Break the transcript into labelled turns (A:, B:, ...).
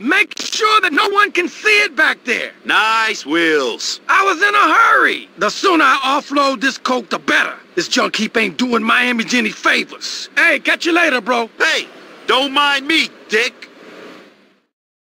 A: Make sure that no one can see it back there.
B: Nice wheels.
A: I was in a hurry. The sooner I offload this coke, the better. This junk heap ain't doing my image any favors. Hey, catch you later, bro.
B: Hey, don't mind me, dick.